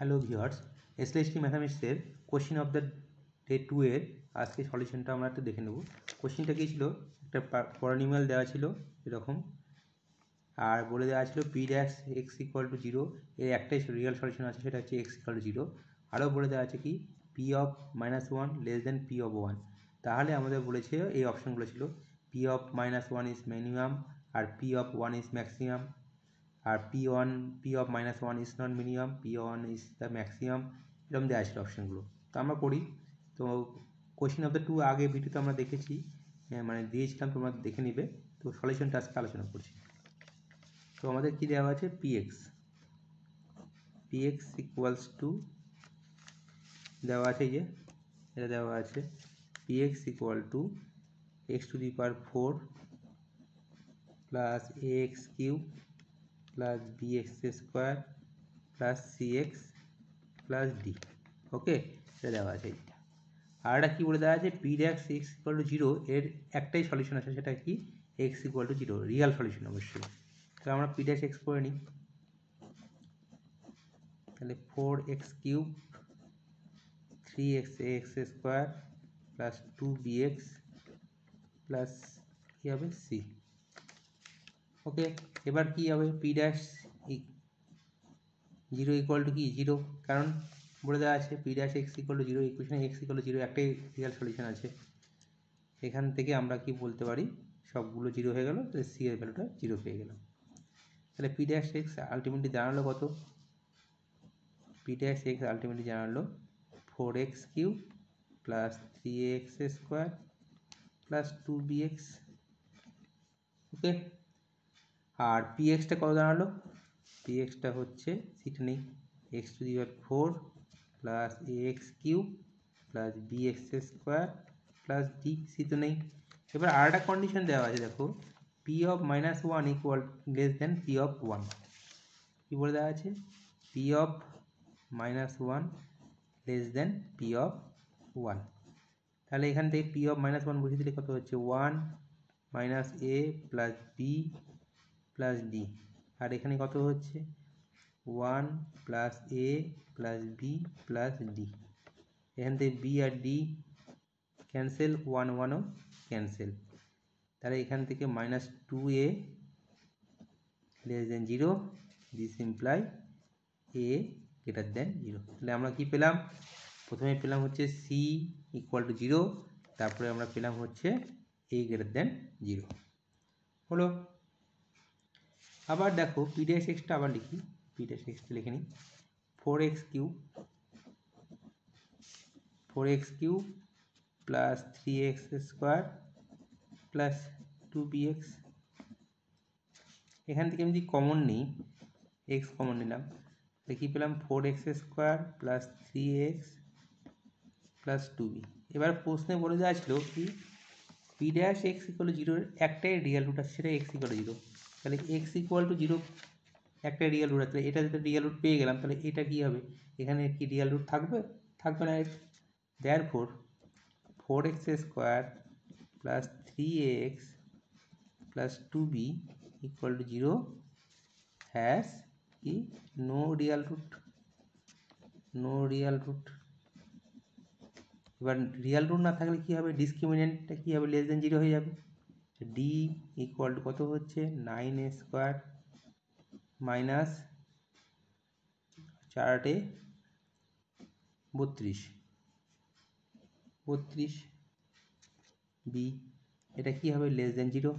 Hello viewers SST ম্যাথামেটিক্সের question of the day two এর আজকে সলিউশনটা আমরা একটু দেখে নেব। কোশ্চিনটা কী ছিল? একটা পরানিমাল দেওয়া ছিল, এরকম। আর বলে দেওয়া ছিল P dash X equal to zero এর একটাই রিয়েল সলিউশন আছে, সেটা হচ্ছে এক্স ইকুয়াল টু জিরো আরও বলে দেওয়া আছে কি? P of minus one less than P of one তাহলে আমাদের বলেছে এই অপশনগুলো ছিল P of minus one is minimum R P of one is maximum R P one P of minus one is not minimum P one is the maximum এরকম দেওয়া ছিল অপশানগুলো তো আমরা করি। তো কোশ্চিন অফ দ্য টু আগে ভিডিওতে আমরা দেখেছি মানে দিয়েছিলাম, তোমরা দেখে নিবে। তো সলিউশনটা আজকে আলোচনা করছি। তো আমাদের কী দেওয়া আছে? P X P X equals to দেওয়া আছে যে, এটা দেওয়া আছে। P X equal to X to the power four plus X cube plus B X square plus C X plus D okay এটা দেওয়া আছে এইটা আর একটা কী বলে দেওয়া আছে? P dash X equal to zero এর একটাই সলিউশন আছে, সেটা কি? X equal to zero real solution অবশ্যই। তাহলে আমরা পি ড্যাশ এক্স করে নিই। তাহলে four X cube three X X square plus two B X plus কী হবে? সি ওকে এবার কি হবে? P dash zero equal to কি? জিরো কারণ বলে দেওয়া আছে P dash X equal to zero ইকুয়েশনে এক্স ইকুয়াল জিরো একটাই রিয়াল সলিউশন আছে। এখান থেকে আমরা কি বলতে পারি? সবগুলো জিরো হয়ে গেল, তাহলে সি এর ভ্যালুটা জিরো পেয়ে গেলাম। তাহলে পি ড্যাশ এক্স আলটিমেটলি জানালো কত? পি ড্যাশ এক্স আলটিমেটলি জানালো four X cube plus three X square plus two B X okay আর পি এক্সটা কত দাঁড়াল? পি এক্সটা হচ্ছে সিটা নেই। X to the power four plus A X cube plus B X square plus D C তো নেই। এবার আর একটা কন্ডিশন দেওয়া আছে, দেখো। P of minus one equal less than P of one কী বলে দেওয়া আছে? P of minus one less than P of one তাহলে এখান থেকে পি অফ মাইনাস ওয়ান বুঝিয়ে দিলে কত হচ্ছে? One minus A plus B plus D আর এখানে কত হচ্ছে? One plus A plus B plus D এখান থেকে বি আর ডি ক্যান্সেল ওয়ান ওয়ানও ক্যান্সেল তাহলে এখান থেকে minus two A less than zero this imply A greater than zero তাহলে আমরা কি পেলাম? প্রথমে পেলাম হচ্ছে সি ইকুয়াল টু জিরো তারপরে আমরা পেলাম হচ্ছে এ গ্রেটার দেন জিরো হলো আবার দেখো পিডিএস এক্সটা আবার লিখি। পি পিডিএস এক্সটা লিখে নিই। Four X cube four X cube plus three X square plus two B X এখান থেকে আমি যদি কমন নিই এক্স কমন নিলাম। তাহলে কী পেলাম four X square plus three X plus two B এবার প্রশ্নে বলে দেওয়া ছিল কি? P dash X equal to জিরোর একটাই রিয়াল রুট আছে, সেটা এক্স ইকুয়াল টু জিরো তাহলে এক্স ইকুয়াল টু জিরো একটা রিয়াল রুট আছে। এটা যদি রিয়াল রুট পেয়ে গেলাম, তাহলে এটা কী হবে? এখানে কি রিয়াল রুট থাকবে? থাকবে না। Therefore four X square plus three X plus two B equal to zero has কি? No real root no real root এবার রিয়াল রুট না থাকলে কী হবে? ডিসক্রিমিনেন্টটা কী হবে? লেস দেন জিরো হয়ে যাবে। ডি ইকুয়াল টু কত হচ্ছে? নাইন এ স্কোয়ার মাইনাস চারটে বত্রিশ। বত্রিশ বি এটা কী হবে? Less than zero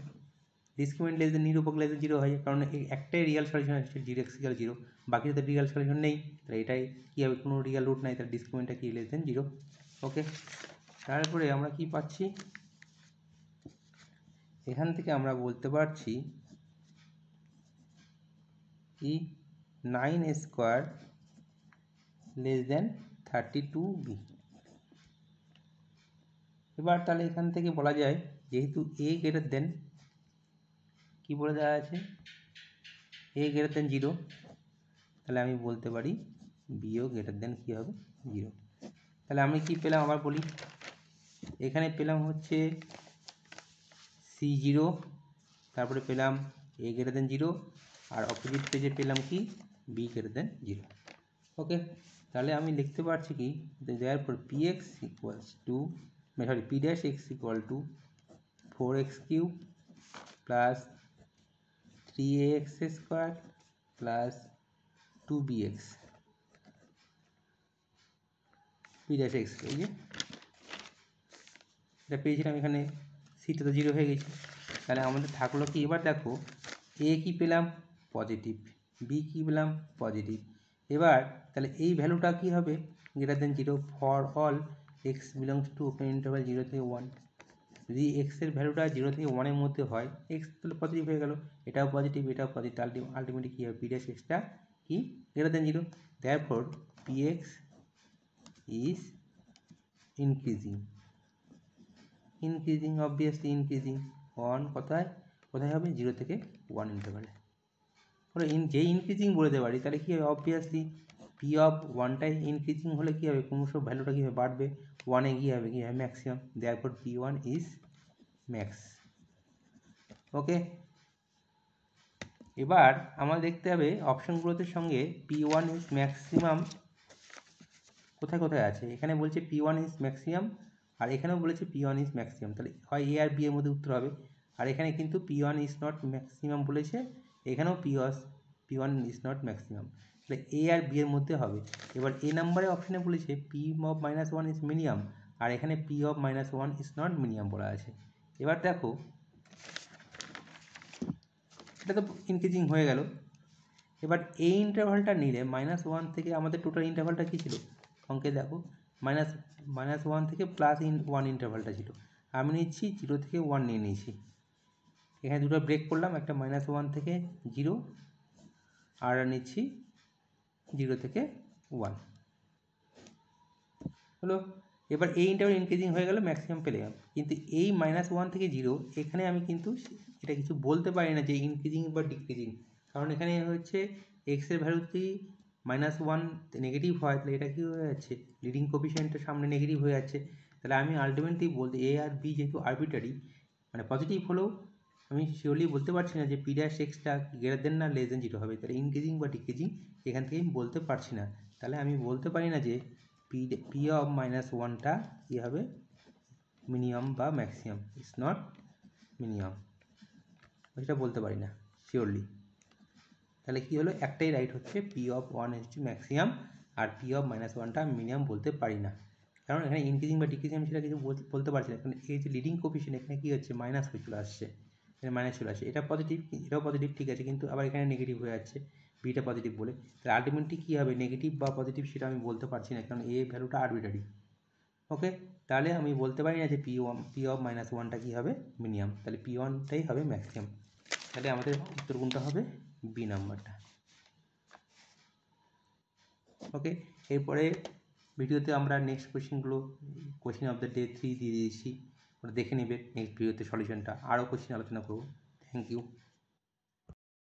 discriminant less than নিরূপক less than zero হয়, কারণ একটাই রিয়াল সলিউশন আছে জিরো এক্স ইকাল জিরো বাকি তো রিয়াল সলিউশন নেই, তাহলে এটাই কী হবে? কোনো রিয়াল রুট নাই, তাহলে ডিসক্রিমিনেন্টটা কি? লেস দেন জিরো ওকে তারপরে আমরা কি পাচ্ছি? এখান থেকে আমরা বলতে পারছি কি nine square less than thirty two B. এবার তাহলে এখান থেকে বলা যায়, যেহেতু এ গ্রেটার দেন কি বলে দেওয়া আছে? এ গ্রেটার দেন জিরো তাহলে আমি বলতে পারি বিও গ্রেটার দেন কী হবে? জিরো তাহলে আমি কি পেলাম? আবার বলি, এখানে পেলাম হচ্ছে সি জিরো তারপরে পেলাম এ গ্রেটার দেন জিরো আর অপোজিট পেজে পেলাম কি? B greater than zero okay তাহলে আমি লিখতে পারছি কি? দেওয়ার পর P X equals to sorry P dash X equal to four X cube plus three A X square plus two B X P dash X এই যে। এটা পেয়েছিলাম এখানে সিটা তো জিরো হয়ে গেছে। তাহলে আমাদের থাকল কি? এবার দেখো এ কি পেলাম? পজিটিভ বি কি পেলাম? পজিটিভ এবার তাহলে এই ভ্যালুটা কি হবে? Greater than zero for all X belongs to open interval zero থেকে ওয়ান যদি এক্সের ভ্যালুটা জিরো থেকে ওয়ানের মধ্যে হয় এক্স তাহলে পজিটিভ হয়ে গেল। এটাও পজিটিভ এটাও পজিটিভ আলটিমেটলি কী হবে? পি ড্যাশ এক্সটা কি? Greater than zero therefore P X is increasing increasing obviously increasing one কোথায়? কোথায় হবে? জিরো থেকে ওয়ান ইন্টারভালে ওরা ইন যেই ইনক্রিজিং বলে দিতে পারি তাহলে কী হবে? অবভিয়াসলি পি অফ ওয়ানটাই ইনক্রিজিং হলে কী হবে? ক্রমশ ভ্যালুটা কী হবে? বাড়বে। ওয়ানে গিয়ে হবে কী হবে maximum therefore P one is max okay এবার আমাদের দেখতে হবে অপশনগুলোতে সঙ্গে পি ওয়ান ইজ ম্যাক্সিমাম কোথায় কোথায় আছে? এখানে বলছে পি ওয়ান ইজ ম্যাক্সিমাম আর এখানেও বলেছে পি ওয়ান ইজ ম্যাক্সিমাম তাহলে হয় এ আর বি এর মধ্যে উত্তর হবে। আর এখানে কিন্তু P one is not maximum বলেছে। এখানেও P was P one is not maximum তাহলে এ আর বি এর মধ্যে হবে। এবার এ নাম্বারে অপশানে বলেছে P of minus one is minimum আর এখানে P of minus one is not minimum বলা আছে। এবার দেখো, এটা তো ইনক্রিজিং হয়ে গেল। এবার এই ইন্টারভালটা নিলে মাইনাস ওয়ান থেকে আমাদের টোটাল ইন্টারভালটা কী ছিল? অঙ্কে দেখো মাইনাস মাইনাস ওয়ান থেকে প্লাস ইন ওয়ান ইন্টারভালটা ছিল। আমি নিচ্ছি জিরো থেকে ওয়ান নিয়ে নিয়েছি। এখানে দুটো ব্রেক করলাম, একটা মাইনাস ওয়ান থেকে জিরো আর নিচ্ছি জিরো থেকে ওয়ান হলো, এবার এই ইন্টারভাল ইনক্রিজিং হয়ে গেল ম্যাক্সিমাম পেলে গেলাম কিন্তু এই মাইনাস ওয়ান থেকে জিরো এখানে আমি কিন্তু এটা কিছু বলতে পারি না যে ইনক্রিজিং বা ডিক্রিজিং কারণ এখানে হচ্ছে এক্সের ভ্যালু যদি মাইনাস ওয়ান নেগেটিভ হয়, তাহলে এটা কী হয়ে যাচ্ছে? লিডিং কোপিশিয়েন্টের সামনে নেগেটিভ হয়ে যাচ্ছে। তাহলে আমি আলটিমেটলি বলতে এ আর বি যেহেতু আরবিটারি মানে পজিটিভ হলেও আমি শিওরলি বলতে পারছি না যে পি ড্যাশ এক্সটা গ্রেটার দেন না লেস দেন জিরো হবে। তাহলে ইনক্রিজিং বা ডিক্রিজিং এখান থেকে আমি বলতে পারছি না। তাহলে আমি বলতে পারি না যে পি পি অফ মাইনাস ওয়ানটা কী হবে? মিনিমাম বা ম্যাক্সিমাম ইটস নট মিনিমাম সেটা বলতে পারি না শিওরলি তাহলে কী হলো? একটাই রাইট হচ্ছে পি অফ ওয়ান হচ্ছে ম্যাক্সিমাম আর পি অফ মাইনাস ওয়ানটা মিনিমাম বলতে পারি না। কারণ এখানে ইনক্রিজিং বা ডিক্রিজিং আমি সেটা কিছু বলতে পারছি না। কারণ এই যে লিডিং কোপিশন এখানে কী হচ্ছে? মাইনাস হয়ে চলে আসছে। এখানে মাইনাস চলে আসছে। এটা পজিটিভ এটাও পজিটিভ ঠিক আছে। কিন্তু আবার এখানে নেগেটিভ হয়ে যাচ্ছে। বিটা পজিটিভ বলে। তাহলে আলটিমেটলি কী হবে? নেগেটিভ বা পজিটিভ সেটা আমি বলতে পারছি না। কারণ এ ভ্যালুটা আরবিটারি ওকে তাহলে আমি বলতে পারি না যে P one P of minus ওয়ানটা কী হবে? মিনিমাম তাহলে পি ওয়ানটাই হবে ম্যাক্সিমাম তাহলে আমাদের উত্তর কোনটা হবে? বি নাম্বারটা ওকে এরপরে ভিডিওতে আমরা নেক্সট কোশ্চেনগুলো question of the day three দিয়ে দিয়েছি। ওটা দেখে নেবে। নেক্সট ভিডিওতে সলিউশনটা আরও কোশ্চেন আলোচনা করব। Thank you